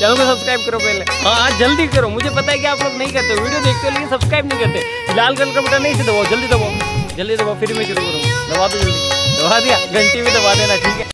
Channel को subscribe करो पहले। हाँ हाँ जल्दी करो। मुझे पता है कि आप लोग नहीं करते, वीडियो देखते हो, लेकिन सब्सक्राइब नहीं करते। लाल कलर का बटन नहीं से दबाओ, जल्दी दबाओ। जल्दी दबाओ, फिर मैं शुरू करूँगा दबा दो जल्दी। दबा दिया, घंटी भी दबा देना, ठीक है।